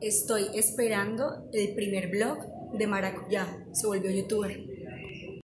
Estoy esperando el primer blog de Maracuyá. Se volvió youtuber.